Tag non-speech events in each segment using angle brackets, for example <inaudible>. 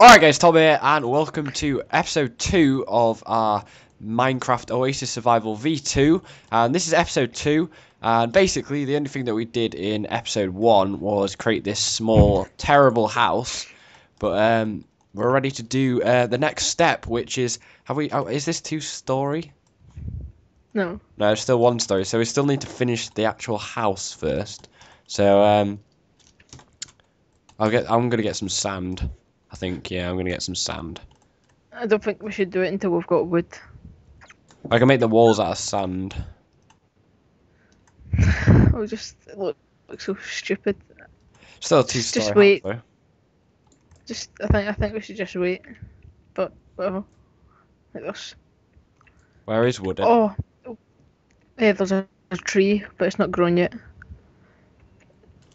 Alright guys, Tom here, and welcome to episode 2 of our Minecraft Oasis Survival V2. And this is episode 2, and basically the only thing that we did in episode 1 was create this small, terrible house. But um, we're ready to do uh, the next step, which is, have we, oh, is this two-story? No. No, it's still one story, so we still need to finish the actual house first. So, um, I'll get, I'm gonna get some sand. I think, yeah, I'm gonna get some sand. I don't think we should do it until we've got wood. I can make the walls out of sand. <sighs> I'll just look, look so stupid. Still two Just wait. house. Just I think I think we should just wait. But whatever. Like this. Where is wood? Oh. Yeah, there's a, a tree, but it's not grown yet.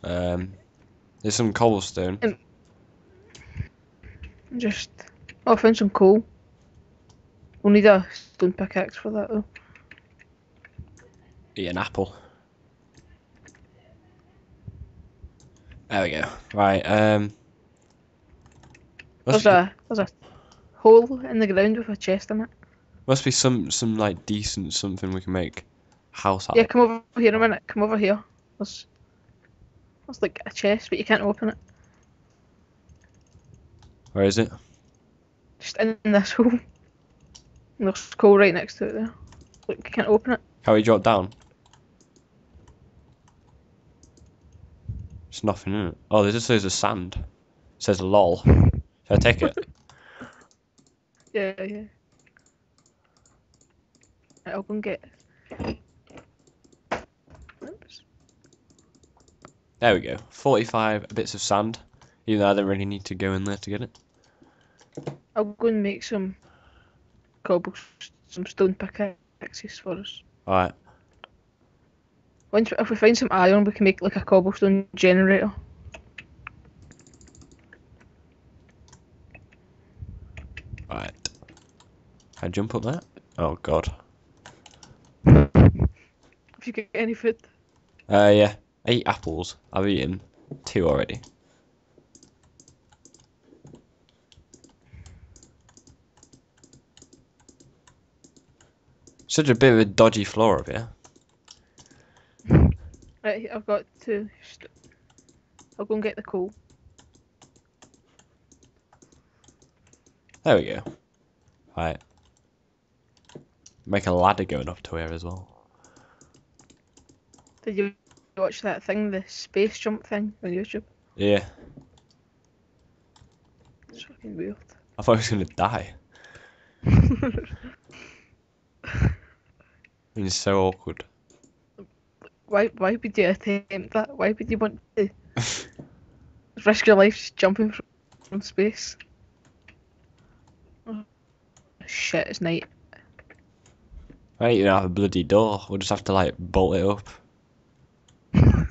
Um, there's some cobblestone. Just oh, I found some coal. We'll need a stone pickaxe for that though. Eat an apple. There we go. Right, um. There's be, a there's a hole in the ground with a chest in it. must be some some like decent something we can make house out. Yeah, come over here a minute. Come over here. There's there's like a chest, but you can't open it. Where is it? Just in this <laughs> hole. And There's coal right next to it there. Look, you can't open it. Can we drop down? There's nothing in it. Oh, this just says a sand. It says lol. Should I take it? Yeah, yeah. Right, I'll go and get it. Oops. There we go. 45 bits of sand. Even though I don't really need to go in there to get it. I'll go and make some cobbles, some stone pickaxes for us. Alright. Once if we find some iron, we can make like a cobblestone generator. Alright. Can I jump up there? Oh god. If you get any food. Uh, yeah. Eight apples. I've eaten two already. Such a bit of a dodgy floor up here. <laughs> Right, I've got to. St- I'll go and get the coal. There we go. Right. Make a ladder going up to here as well. Did you watch that thing, the space jump thing on YouTube? Yeah. It's fucking weird. I thought I was gonna die. <laughs> It's so awkward. why? Why would you attempt that? Why would you want to <laughs> risk your life jumping from, from space? Oh, shit! It's night. I don't even have a bloody door. We'll just have to like bolt it up. <laughs>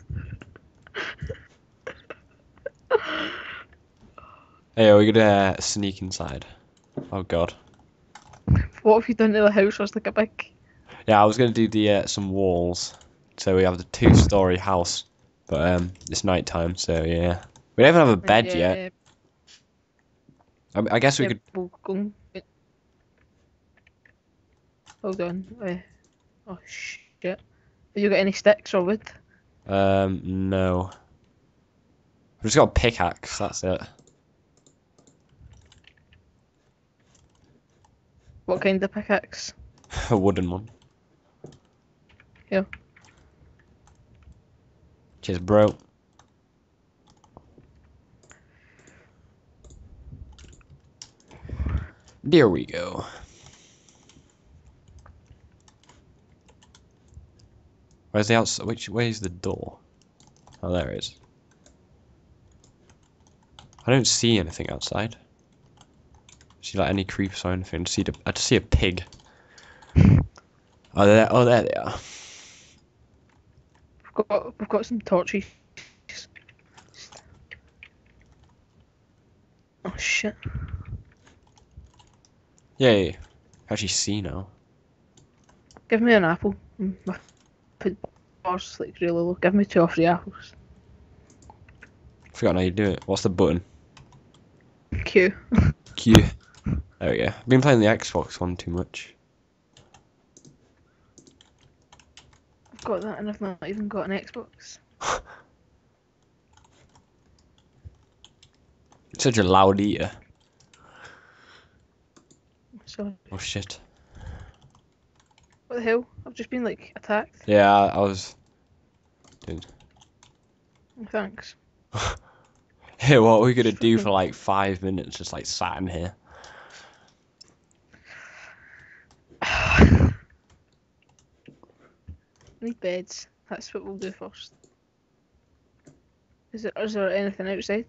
Hey, are we gonna uh, sneak inside? Oh god. What have you done to the house? Was like a big. Yeah, I was gonna do the uh, some walls, so we have the two-story house, but um, it's night time, so yeah. We don't even have a bed yeah, yet. I, I guess we could. we'll go and get- Hold on. Uh, oh shit! Have you got any sticks or wood? Um, no. I've just got a pickaxe. That's it. What kind of pickaxe? <laughs> a wooden one. Yeah. Cheers, bro. There we go. Where's the outside? Which way is the door? Oh, there it is. I don't see anything outside. See like any creeps or anything. I just see the, I just see a pig. <laughs> Oh, there, oh, there they are. We've got we've got some torches. Oh shit! Yay. Actually see now. Give me an apple. Mm, My bars like really low. Give me two or three apples. Forgot how you do it. What's the button? Q. <laughs> Q. There we go. I've been playing the Xbox one too much. Got that and I've not even got an Xbox. <laughs> Such a loud eater. So Oh shit. what the hell? I've just been like attacked. Yeah, I, was. Dude. Thanks. <laughs> Hey, what are we gonna do for <laughs> like five minutes? Just like sat in here. Need beds. That's what we'll do first. Is there is there anything outside?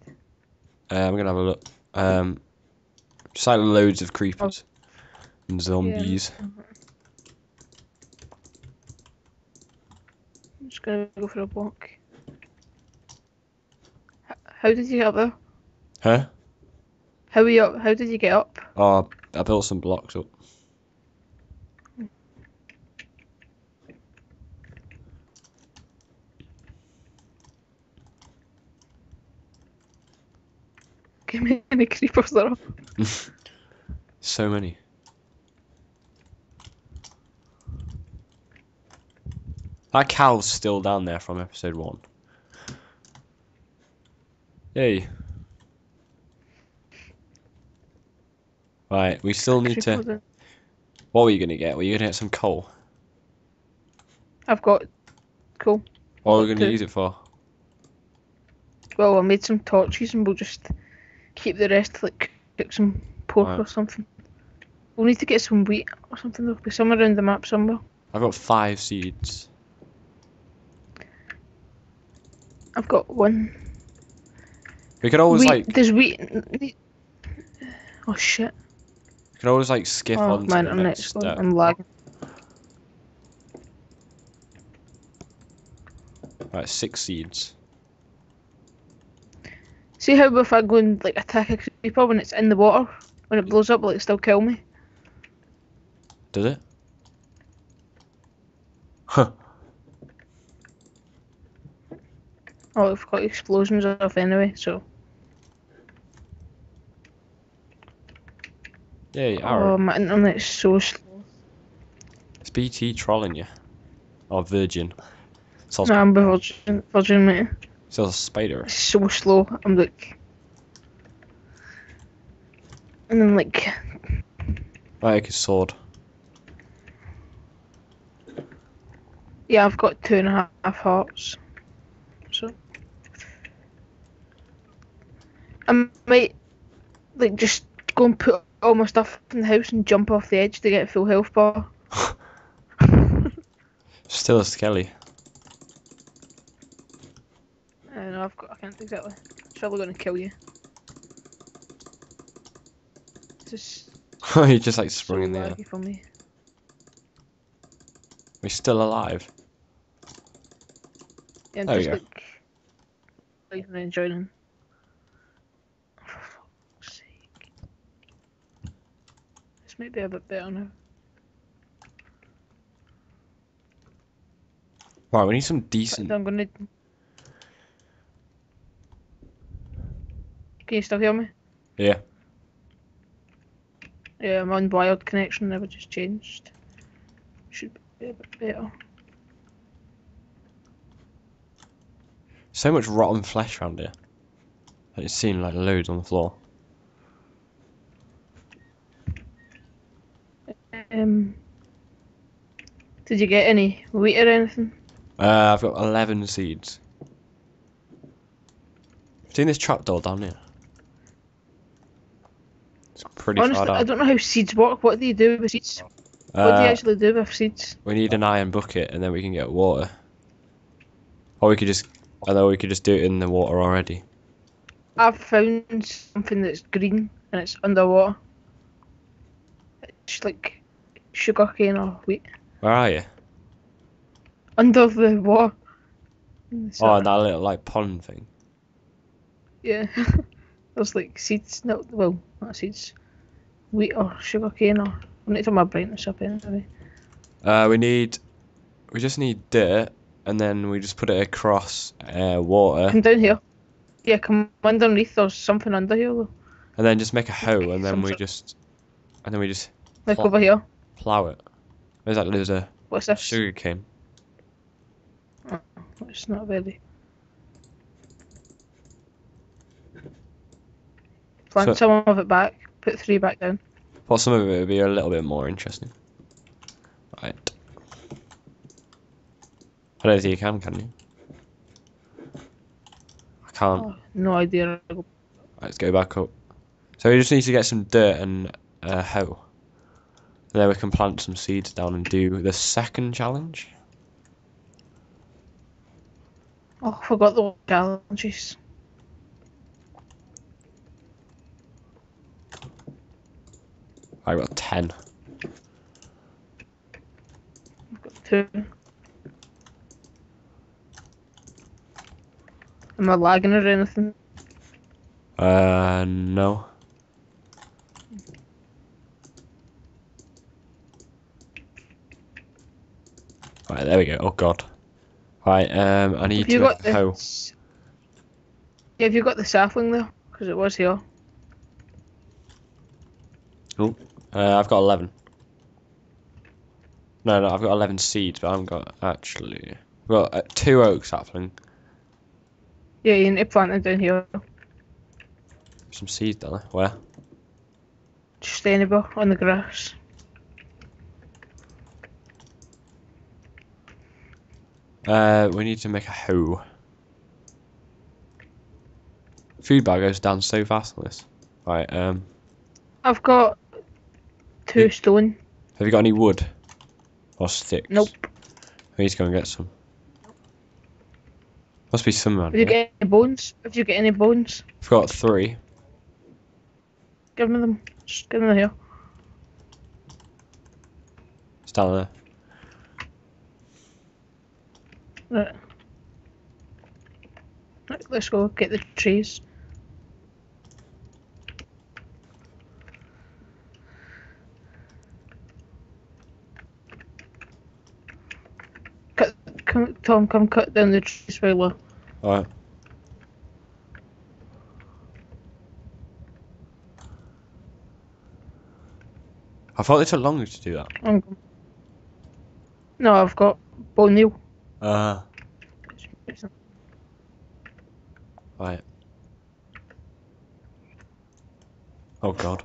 Uh, I'm gonna have a look. Um, just like loads of creepers and zombies. I'm just gonna go for a walk. How did you get up there? Huh? How are you up? How did you get up? Oh, I built some blocks up. Give me any creepers there are. <laughs> So many. That cow's still down there from episode one. Yay. Right, we still need to. What were you gonna get? Were you gonna get some coal? I've got cool. What are we gonna Two. use it for? Well, I made some torches and we'll just keep the rest like cook some pork Right. or something. We'll need to get some wheat or something. There'll be somewhere around the map somewhere. I've got five seeds. I've got one. We could always wheat. like, There's wheat. Oh shit! we could always like skip Oh on to man, the I'm next next. I'm lagging. Right, six seeds. See how if I go and like attack a creeper when it's in the water, when it blows up, will it still kill me? Does it? Huh. Oh, I've got explosions off anyway, so. Yay, arrow. Oh, my internet's so slow. It's BT trolling you. Or Virgin. No, I'm Virgin, Virgin mate. So spider. It's so slow. I'm like. And then like. Like a sword. Yeah, I've got two and a half hearts. So. I might. Like just go and put all my stuff in the house and jump off the edge to get a full health bar. <laughs> Still a skelly. I don't know, I've got. I can't exactly. It's probably gonna kill you. Just <laughs> he just like so sprung in the air. for me. We're still alive. Yeah, I'm There just like, like enjoying. Fuck's sake. This might be a bit better now. Right, we need some decent. I'm gonna. Can you still hear me? Yeah. Yeah, I'm on wired connection. Never just changed. Should be a bit better. So much rotten flesh around here. It's seen like loads on the floor. Um. Did you get any wheat or anything? Uh, I've got 11 seeds. Seen this trapdoor down here? It's pretty Honestly, far I don't know how seeds work. What do you do with seeds? What do you Uh, actually do with seeds? we need an iron bucket and then we can get water. Or we could just, know we could just do it in the water already. I've found something that's green and it's underwater. It's like sugar cane or wheat. Where are you? Under the water. In the Oh, that little like pond thing. Yeah. <laughs> There's like seeds, no, well, not seeds. Wheat or sugar cane or. I need to my brightness up anyway. Uh, we need, we just need dirt and then we just put it across uh, water. Come down here. Yeah, come underneath. There's something under here though. and then just make a hoe, and then Some we just, and then we just Like over here. plow it. There's that. There's a What's this? sugar cane. It's not very. Plant So- some of it back. Put three back down. Thought some of it would be a little bit more interesting. Right. I don't think you can, can you? I can't. Oh, no idea. Let's go back up. So we just need to get some dirt and a hoe. And then we can plant some seeds down and do the second challenge. Oh, I forgot the challenges. I got 10. I've got Two. Am I lagging or anything? Uh, no. Right, there we go. Oh god. Right, um, I need Have to got hoe. this? Yeah, have you got the sapling though? Because it was here. Uh, I've got 11. No, no, I've got 11 seeds, but I haven't got, actually... I've got uh, two oak sapling, Yeah, you need to plant it down here. some seeds down there. Where? Just anywhere on the grass. Uh, we need to make a hoe. Food bar goes down so fast on this. Right, um, I've got two Yeah. stone. have you got any wood? Or sticks? Nope. We need to go and get some. Must be some around Have you here. got any bones? Have you got any bones? I've got three. Give me them. Just give them here. It's down there. Right, let's go get the trees. Cut, come, Tom, come cut down the trees while we're Alright. I thought it took longer to do that. I'm No, I've got bone meal. Uh. Right. Oh god.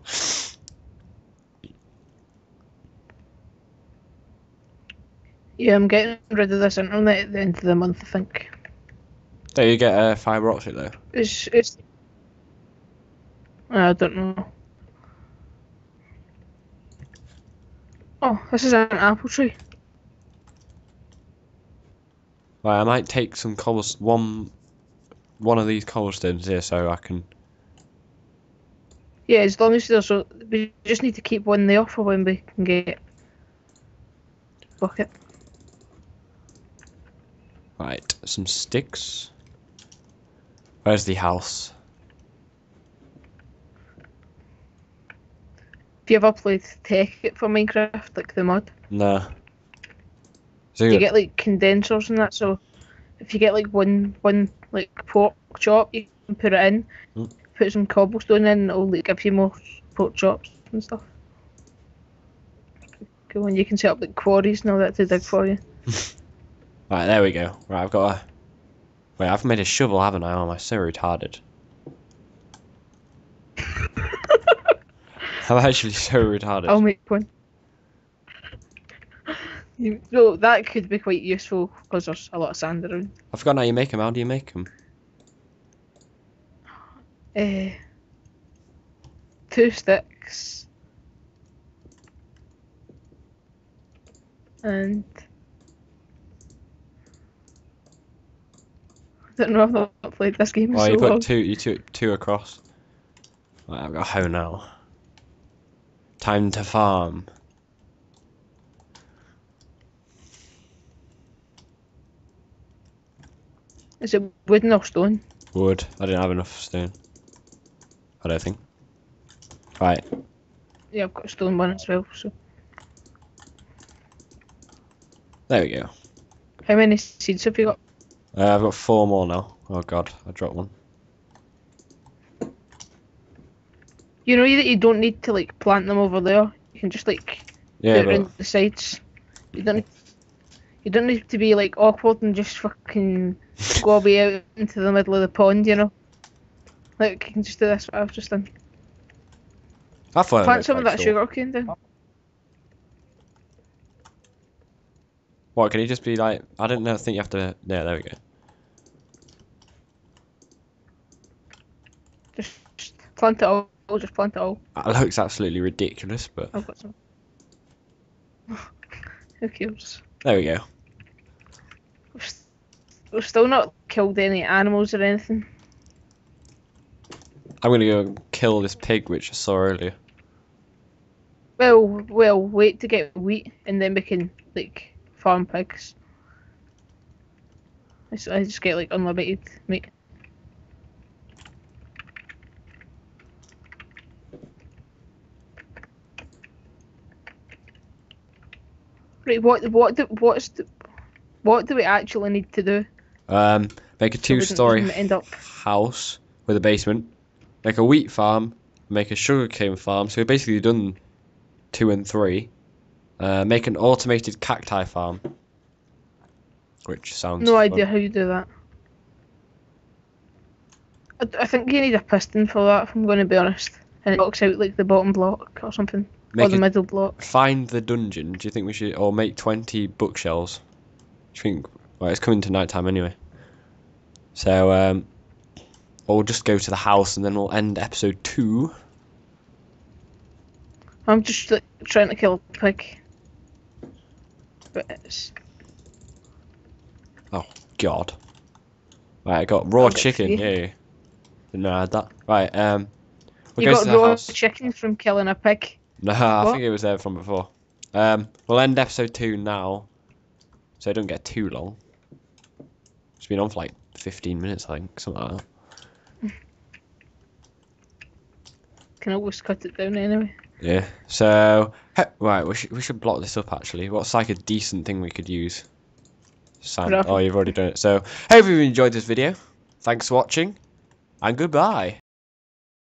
Yeah, I'm getting rid of this internet at the end of the month, I think. Don't you get a fibre optic though? It's, it's... I don't know. Oh, this is an apple tree. Right, I might take some cobbles one one of these cobblestones here so I can Yeah, as long as there's a... We just need to keep one there for when we can get... Bucket. Right, some sticks. Where's the house? Have you ever played Tech It for Minecraft, like the mod? Nah. So You get like condensers and that, so if you get like one one like pork chop, you can put it in, Mm. put some cobblestone in, it'll like give you more pork chops and stuff. Good one, you can set up like quarries and all that to dig for you. <laughs> Right, there we go. Right, I've got a Wait, I've made a shovel, haven't I? Oh, am I so retarded? <laughs> I'm actually so retarded. I'll make one. You, no, that could be quite useful because there's a lot of sand around. I forgot how you make them. How do you make them? Uh, two sticks. And don't know. I've not played this game Oh, so you put long. two, you two, two across. Right, I've got a hoe now. Time to farm. Is it wooden or stone? Wood. I didn't have enough stone. I don't think. Right. Yeah, I've got a stone one as well. So There we go. how many seeds have you got? Uh, I've got four more now. Oh god, I dropped one. You know that you don't need to like plant them over there. You can just like Yeah, but around the sides. You don't. You don't need to be like awkward and just fucking <laughs> go away out into the middle of the pond. You know. Like you can just do this. What I've just done. I thought Plant some of that sugar cane down. What can you just be like? I don't know. Think you have to. Yeah, there we go. Just, just plant it all. Just plant it all. That looks absolutely ridiculous, but I've got some. <laughs> Who cares? there we go. We've, we've still not killed any animals or anything. I'm gonna go kill this pig which I saw earlier. Well, well, wait to get wheat and then we can like farm pigs. I just get like unlimited meat. Right, what what do, what's the, what do we actually need to do? Um, make a so two-story up house with a basement. Make a wheat farm. Make a sugarcane farm. So we've basically done two and three. Uh, make an automated cacti farm. Which sounds. no fun. idea how you do that. I, I think you need a piston for that. If I'm going to be honest, and it knocks out like the bottom block or something, or the middle block. find the dungeon. Do you think we should, or make twenty bookshelves? Do you think? Well, it's coming to night time anyway. So um, or we'll just go to the house and then we'll end episode two. I'm just like, trying to kill a pig. But it's God. Right, I got raw I'll chicken. three. Yeah. Didn't know I had that. Right. Um. We'll you go got raw house. chicken from killing a pig. No, I think it was there from before. Um, we'll end episode two now, so it don't get too long. It's been on for like 15 minutes, I think, something like that. <laughs> Can always cut it down anyway. Yeah. So, right, we should we should block this up actually. What's like a decent thing we could use? Sand. Oh, you've already done it. So, hope you've enjoyed this video. Thanks for watching, and goodbye.